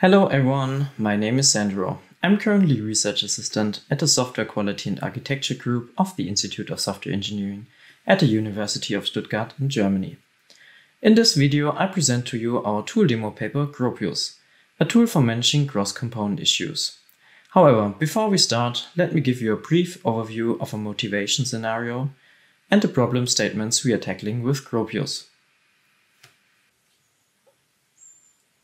Hello everyone, my name is Sandro. I'm currently research assistant at the Software Quality and Architecture Group of the Institute of Software Engineering at the University of Stuttgart in Germany. In this video, I present to you our tool demo paper Gropius, a tool for managing cross-component issues. However, before we start, let me give you a brief overview of a motivation scenario and the problem statements we are tackling with Gropius.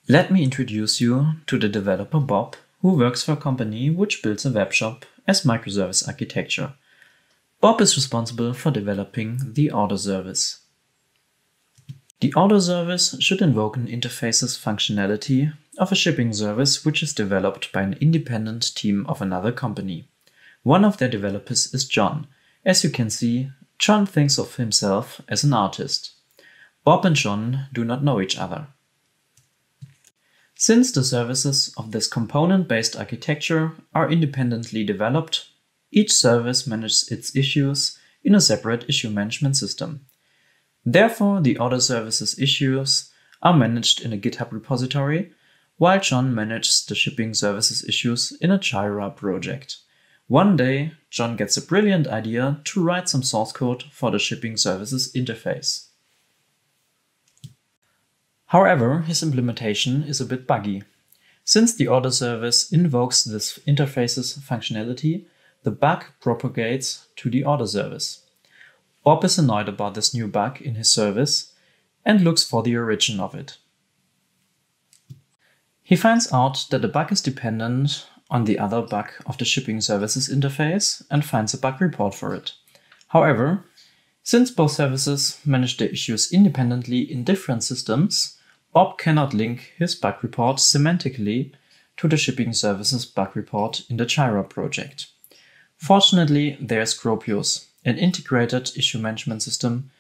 Let me introduce you to the developer Bob, who works for a company which builds a web shop as microservice architecture. Bob is responsible for developing the order service. The order service should invoke an interface's functionality of a shipping service which is developed by an independent team of another company. One of their developers is John. As you can see, John thinks of himself as an artist. Bob and John do not know each other. Since the services of this component-based architecture are independently developed, each service manages its issues in a separate issue management system. Therefore, the order services issues are managed in a GitHub repository, while John manages the shipping services issues in a Jira project. One day, John gets a brilliant idea to write some source code for the shipping services interface. However, his implementation is a bit buggy. Since the order service invokes this interface's functionality, the bug propagates to the order service. Bob is annoyed about this new bug in his service and looks for the origin of it. He finds out that the bug is dependent on the other bug of the shipping services interface and finds a bug report for it. However, since both services manage their issues independently in different systems, Bob cannot link his bug report semantically to the shipping services bug report in the Jira project. Fortunately, there's Gropius, an integrated issue management system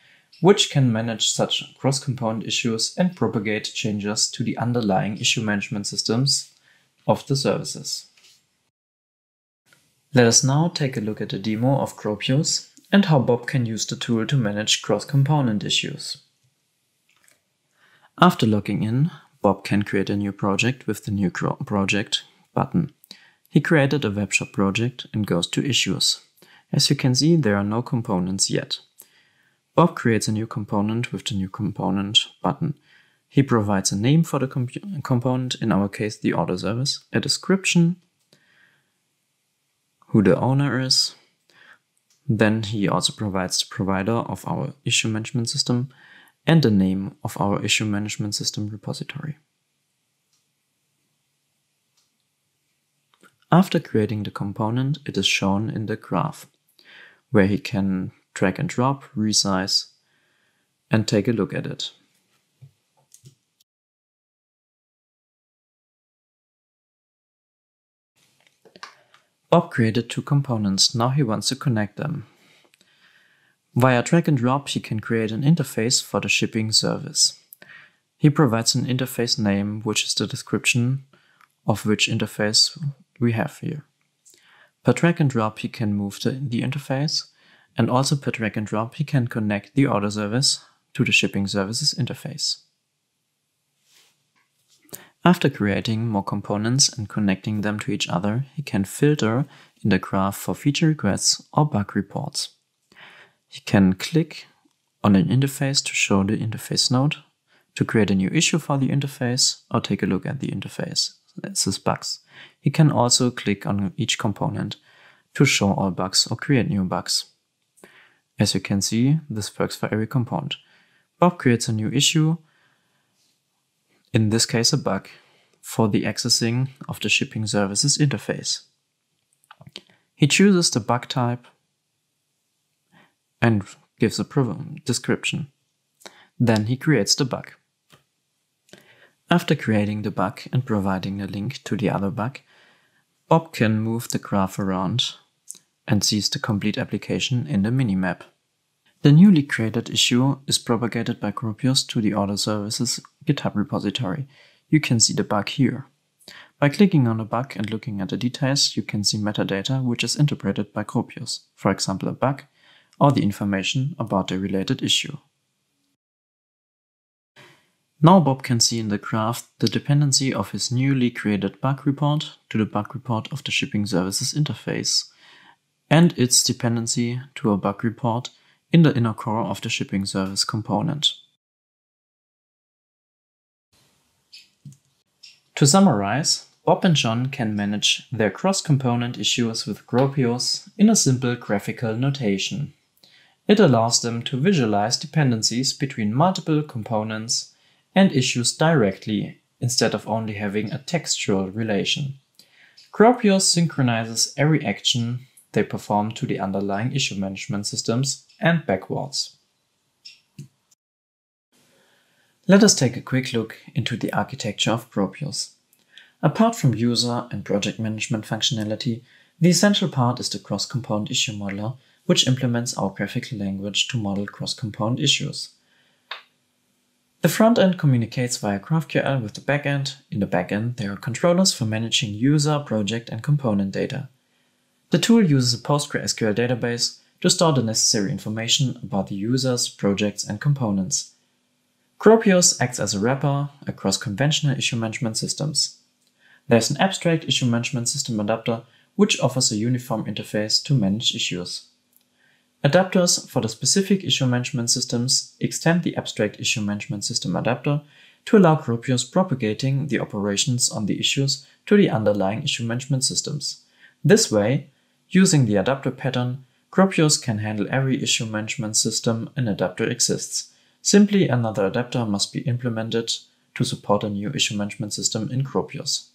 which can manage such cross-component issues and propagate changes to the underlying issue management systems of the services. Let us now take a look at a demo of Gropius and how Bob can use the tool to manage cross-component issues. After logging in, Bob can create a new project with the New Project button. He created a webshop project and goes to Issues. As you can see, there are no components yet. Bob creates a new component with the New Component button. He provides a name for the component, in our case the order service, a description, who the owner is. Then he also provides the provider of our issue management system and the name of our issue management system repository. After creating the component, it is shown in the graph, where he can drag and drop, resize, and take a look at it. Bob created two components, now he wants to connect them. Via drag and drop, he can create an interface for the shipping service. He provides an interface name, which is the description of which interface we have here. Per drag and drop, he can move the, the interface, and also per drag and drop, he can connect the order service to the shipping services interface. After creating more components and connecting them to each other, he can filter in the graph for feature requests or bug reports. You can click on an interface to show the interface node, to create a new issue for the interface, or take a look at the interface. This is bugs. You can also click on each component to show all bugs or create new bugs. As you can see, this works for every component. Bob creates a new issue, in this case a bug, for the accessing of the shipping services interface. He chooses the bug type and gives a description. Then he creates the bug. After creating the bug and providing a link to the other bug, Bob can move the graph around and sees the complete application in the minimap. The newly created issue is propagated by Gropius to the Order Services GitHub repository. You can see the bug here. By clicking on the bug and looking at the details, you can see metadata which is interpreted by Gropius. For example, a bug or the information about a related issue. Now Bob can see in the graph the dependency of his newly created bug report to the bug report of the shipping services interface, and its dependency to a bug report in the inner core of the shipping service component. To summarize, Bob and John can manage their cross-component issues with Gropius in a simple graphical notation. It allows them to visualize dependencies between multiple components and issues directly instead of only having a textual relation. Gropius synchronizes every action they perform to the underlying issue management systems and backwards. Let us take a quick look into the architecture of Gropius. Apart from user and project management functionality, the essential part is the cross-component issue modeler, which implements our graphical language to model cross-component issues. The front end communicates via GraphQL with the backend. In the backend, there are controllers for managing user, project, and component data. The tool uses a PostgreSQL database to store the necessary information about the users, projects, and components. Gropius acts as a wrapper across conventional issue management systems. There's an abstract issue management system adapter which offers a uniform interface to manage issues. Adapters for the specific issue management systems extend the abstract issue management system adapter to allow Gropius propagating the operations on the issues to the underlying issue management systems. This way, using the adapter pattern, Gropius can handle every issue management system an adapter exists. Simply another adapter must be implemented to support a new issue management system in Gropius.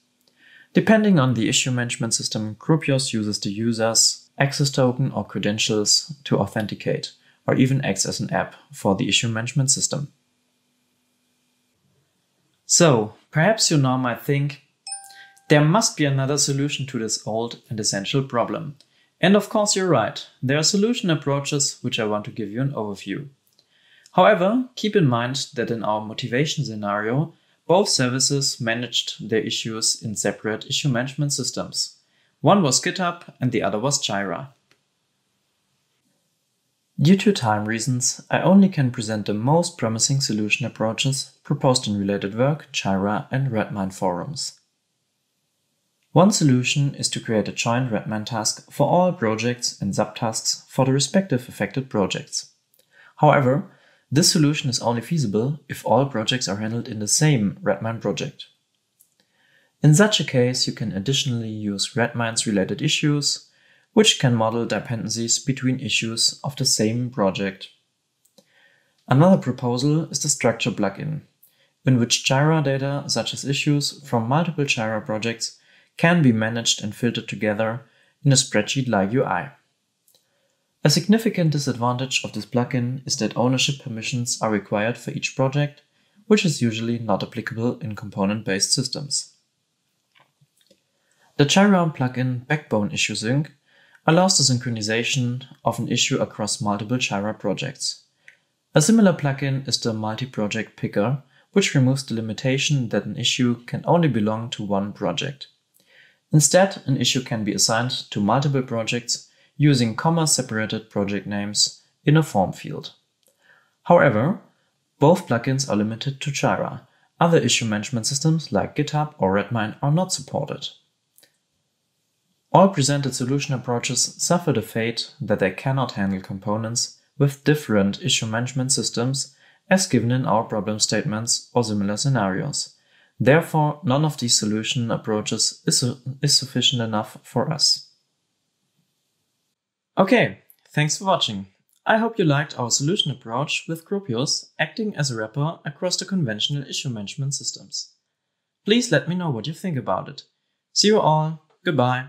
Depending on the issue management system, Gropius uses the user's access token or credentials to authenticate, or even acts as an app for the issue management system. So, perhaps you now might think, there must be another solution to this old and essential problem. And of course you're right, there are solution approaches which I want to give you an overview. However, keep in mind that in our motivation scenario, both services managed their issues in separate issue management systems. One was GitHub and the other was Jira. Due to time reasons, I only can present the most promising solution approaches proposed in related work, Jira and Redmine forums. One solution is to create a joint Redmine task for all projects and subtasks for the respective affected projects. However, this solution is only feasible if all projects are handled in the same Redmine project. In such a case, you can additionally use Redmine's related issues, which can model dependencies between issues of the same project. Another proposal is the structure plugin, in which Jira data such as issues from multiple Jira projects can be managed and filtered together in a spreadsheet-like UI. A significant disadvantage of this plugin is that ownership permissions are required for each project, which is usually not applicable in component-based systems. The Jira plugin Backbone Issue Sync allows the synchronization of an issue across multiple Jira projects. A similar plugin is the Multi-Project Picker, which removes the limitation that an issue can only belong to one project. Instead, an issue can be assigned to multiple projects using comma-separated project names in a form field. However, both plugins are limited to Jira. Other issue management systems like GitHub or Redmine are not supported. All presented solution approaches suffer the fate that they cannot handle components with different issue management systems as given in our problem statements or similar scenarios. Therefore, none of these solution approaches is, is sufficient enough for us. Okay, thanks for watching. I hope you liked our solution approach with Gropius acting as a wrapper across the conventional issue management systems. Please let me know what you think about it. See you all, goodbye.